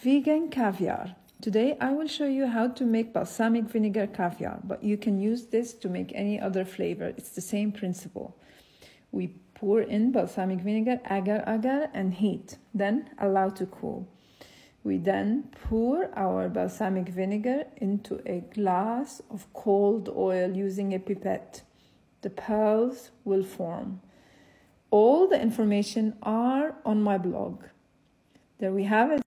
Vegan caviar. Today I will show you how to make balsamic vinegar caviar, but you can use this to make any other flavor. It's the same principle. We pour in balsamic vinegar, agar agar, and heat, then allow to cool. We then pour our balsamic vinegar into a glass of cold oil using a pipette. The pearls will form. All the information are on my blog. There we have it.